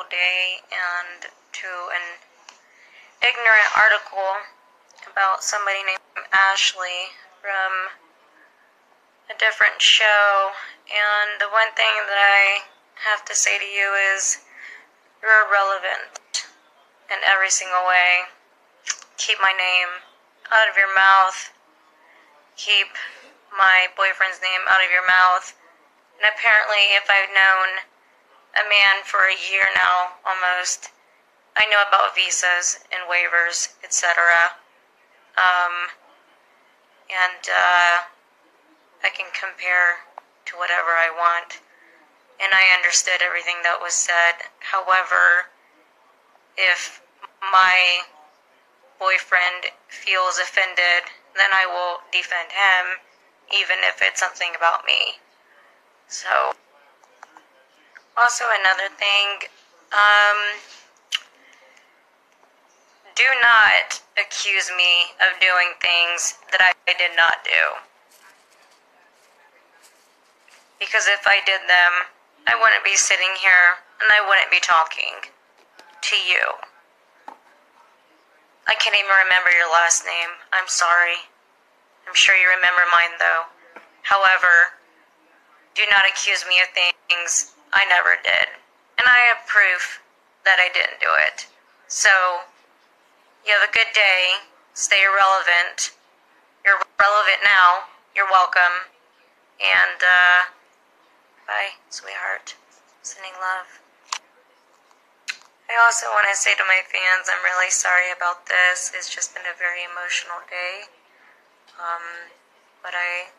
stressful day and to an ignorant article about somebody named Ashley from a different show. And the one thing that I have to say to you is you're irrelevant in every single way. Keep my name out of your mouth. Keep my boyfriend's name out of your mouth. And apparently, if I've known a man for a year now almost, I know about visas and waivers, etc. Um, and uh, I can compare to whatever I want. And I understood everything that was said. However, if my boyfriend feels offended, then I will defend him, even if it's something about me. So, also another thing, um, do not accuse me of doing things that I did not do. Because if I did them, I wouldn't be sitting here and I wouldn't be talking to you. I can't even remember your last name. I'm sorry. I'm sure you remember mine though. However, do not accuse me of things I never did. And I have proof that I didn't do it. So, you have a good day. Stay irrelevant. You're relevant now. You're welcome. And, uh, bye, sweetheart. Sending love. I also want to say to my fans, I'm really sorry about this. It's just been a very emotional day. Um, but I